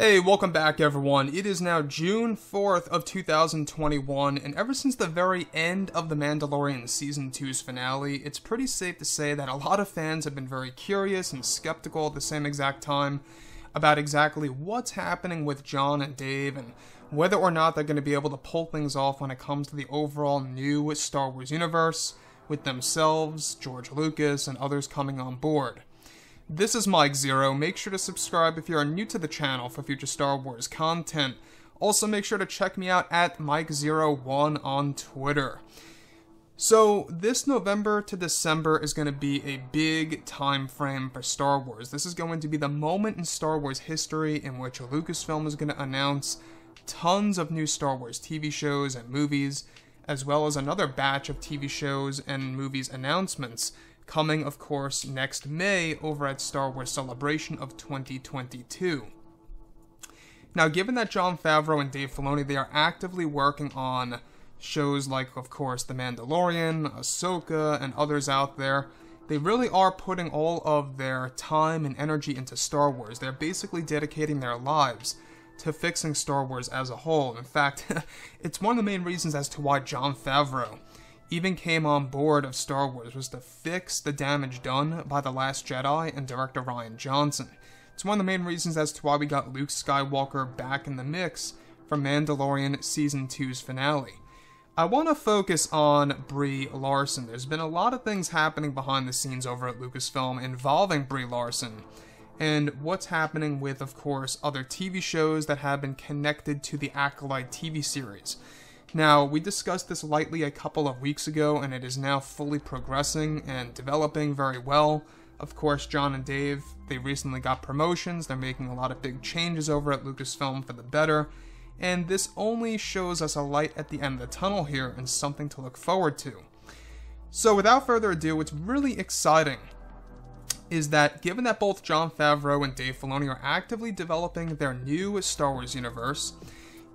Hey, welcome back everyone. It is now June 4th of 2021, and ever since the very end of The Mandalorian Season 2's finale, it's pretty safe to say that a lot of fans have been very curious and skeptical at the same exact time about exactly what's happening with Jon and Dave and whether or not they're going to be able to pull things off when it comes to the overall new Star Wars universe, with themselves, George Lucas, and others coming on board. This is Mike Zeroh. Make sure to subscribe if you are new to the channel for future Star Wars content. Also, make sure to check me out at Mike01 on Twitter. So, this November to December is going to be a big time frame for Star Wars. This is going to be the moment in Star Wars history in which Lucasfilm is going to announce tons of new Star Wars TV shows and movies, as well as another batch of TV shows and movies announcements coming, of course, next May over at Star Wars Celebration of 2022. Now, given that Jon Favreau and Dave Filoni, they are actively working on shows like, of course, The Mandalorian, Ahsoka, and others out there, they really are putting all of their time and energy into Star Wars. They're basically dedicating their lives to fixing Star Wars as a whole. In fact, it's one of the main reasons as to why Jon Favreau even came on board of Star Wars was to fix the damage done by The Last Jedi and director Rian Johnson. It's one of the main reasons as to why we got Luke Skywalker back in the mix for Mandalorian Season 2's finale. I want to focus on Brie Larson. There's been a lot of things happening behind the scenes over at Lucasfilm involving Brie Larson, and what's happening with, of course, other TV shows that have been connected to the Acolyte TV series. Now, we discussed this lightly a couple of weeks ago, and it is now fully progressing and developing very well. Of course, Jon and Dave, they recently got promotions, they're making a lot of big changes over at Lucasfilm for the better, and this only shows us a light at the end of the tunnel here and something to look forward to. So, without further ado, what's really exciting is that given that both Jon Favreau and Dave Filoni are actively developing their new Star Wars universe,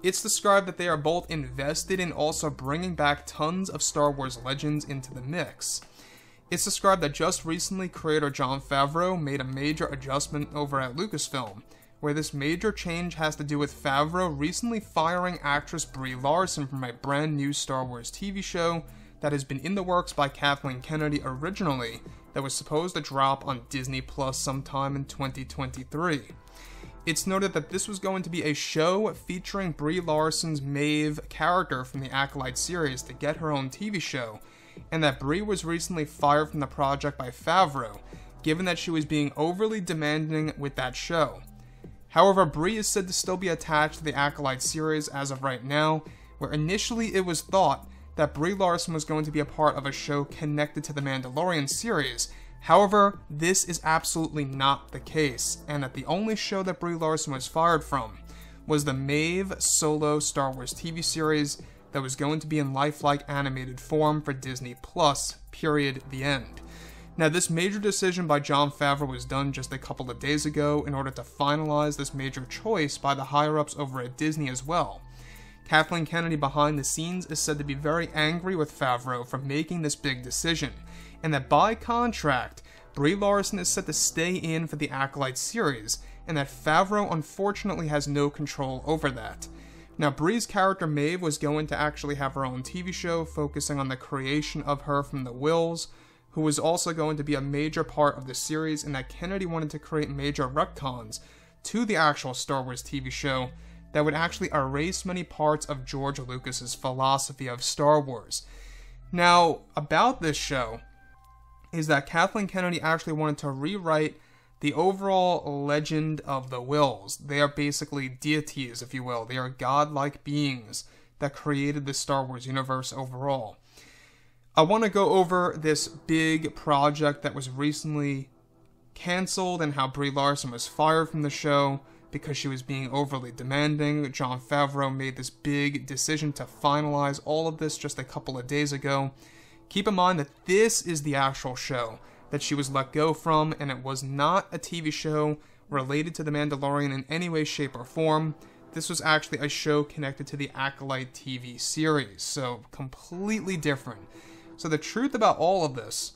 it's described that they are both invested in also bringing back tons of Star Wars legends into the mix. It's described that just recently creator Jon Favreau made a major adjustment over at Lucasfilm, where this major change has to do with Favreau recently firing actress Brie Larson from a brand new Star Wars TV show that has been in the works by Kathleen Kennedy originally, that was supposed to drop on Disney Plus sometime in 2023. It's noted that this was going to be a show featuring Brie Larson's Maeve character from the Acolyte series to get her own TV show, and that Brie was recently fired from the project by Favreau, given that she was being overly demanding with that show. However, Brie is said to still be attached to the Acolyte series as of right now, where initially it was thought that Brie Larson was going to be a part of a show connected to the Mandalorian series, However, this is absolutely not the case, and that the only show that Brie Larson was fired from was the Maeve solo Star Wars TV series that was going to be in lifelike animated form for Disney Plus, period, the end. Now, this major decision by Jon Favreau was done just a couple of days ago in order to finalize this major choice by the higher ups over at Disney as well. Kathleen Kennedy behind the scenes is said to be very angry with Favreau for making this big decision, and that by contract, Brie Larson is set to stay in for the Acolyte series, and that Favreau unfortunately has no control over that. Now, Brie's character Maeve was going to actually have her own TV show focusing on the creation of her from the Whills, who was also going to be a major part of the series, and that Kennedy wanted to create major retcons to the actual Star Wars TV show that would actually erase many parts of George Lucas's philosophy of Star Wars. Now, about this show, is that Kathleen Kennedy actually wanted to rewrite the overall legend of the Whills. They are basically deities, if you will. They are godlike beings that created the Star Wars universe overall. I want to go over this big project that was recently canceled and how Brie Larson was fired from the show because she was being overly demanding. Jon Favreau made this big decision to finalize all of this just a couple of days ago. Keep in mind that this is the actual show that she was let go from, and it was not a TV show related to The Mandalorian in any way, shape, or form. This was actually a show connected to the Acolyte TV series, so completely different. So, the truth about all of this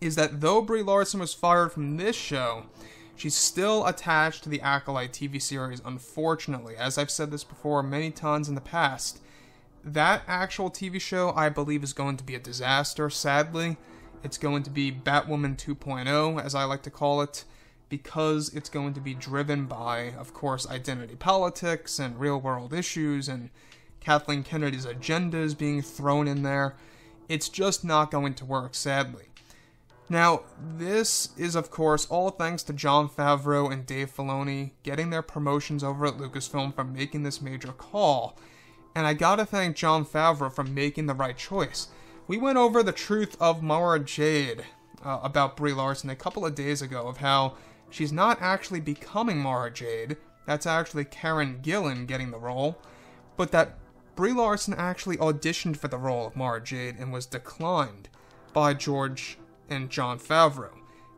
is that though Brie Larson was fired from this show, She's still attached to the Acolyte TV series, unfortunately. As I've said this before many times in the past, that actual TV show, I believe, is going to be a disaster, sadly. It's going to be Batwoman 2.0, as I like to call it, because it's going to be driven by, of course, identity politics and real world issues and Kathleen Kennedy's agendas being thrown in there. It's just not going to work, sadly. Now, this is, of course, all thanks to Jon Favreau and Dave Filoni getting their promotions over at Lucasfilm for making this major call. And I gotta thank Jon Favreau for making the right choice. We went over the truth of Mara Jade uh, about Brie Larson a couple of days ago of how she's not actually becoming Mara Jade, that's actually Karen Gillan getting the role, but that Brie Larson actually auditioned for the role of Mara Jade and was declined by George and Jon Favreau.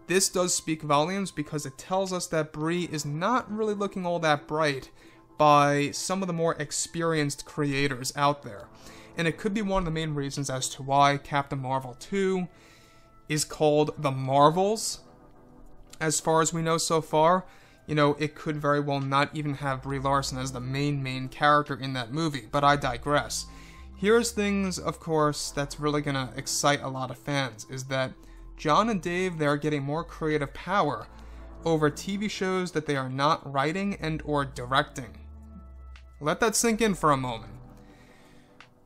This does speak volumes because it tells us that Brie is not really looking all that bright by some of the more experienced creators out there. And it could be one of the main reasons as to why Captain Marvel 2 is called The Marvels. As far as we know so far, you know, it could very well not even have Brie Larson as the main main character in that movie, but I digress. Here's things, of course, that's really gonna excite a lot of fans, is that Jon and Dave, they are getting more creative power over TV shows that they are not writing and or directing. Let that sink in for a moment.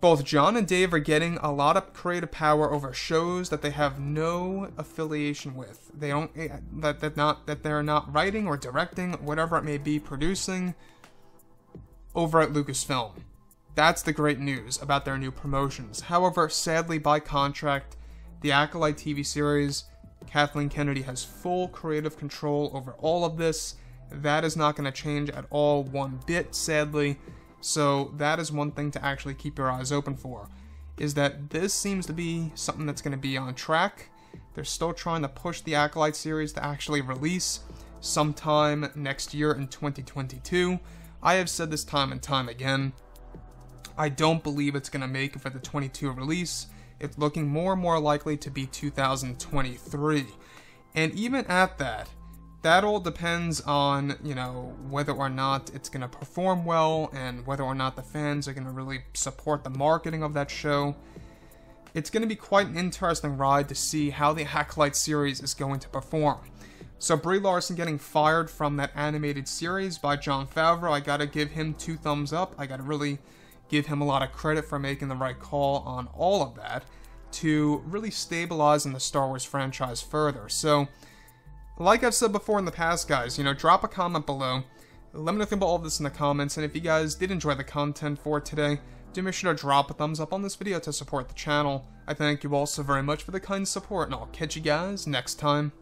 Both Jon and Dave are getting a lot of creative power over shows that they have no affiliation with. They don't eh, that that not that they're not writing or directing, whatever it may be, producing over at Lucasfilm. That's the great news about their new promotions. However, sadly by contract, the Acolyte TV series, Kathleen Kennedy has full creative control over all of this. That is not going to change at all one bit, sadly. So that is one thing to actually keep your eyes open for. Is that this seems to be something that's going to be on track. They're still trying to push the Acolyte series to actually release sometime next year in 2022. I have said this time and time again. I don't believe it's going to make it for the 22 release. It's looking more and more likely to be 2023. And even at that, that all depends on, you know, whether or not it's going to perform well and whether or not the fans are going to really support the marketing of that show. It's going to be quite an interesting ride to see how the Acolyte series is going to perform. So Brie Larson getting fired from that animated series by Jon Favreau, I gotta give him two thumbs up. I gotta really give him a lot of credit for making the right call on all of that to really stabilizing the Star Wars franchise further. So like I've said before in the past, guys, you know, drop a comment below. Let me know about all this in the comments, and if you guys did enjoy the content for today, do make sure to drop a thumbs up on this video to support the channel. I thank you all so very much for the kind support, and I'll catch you guys next time.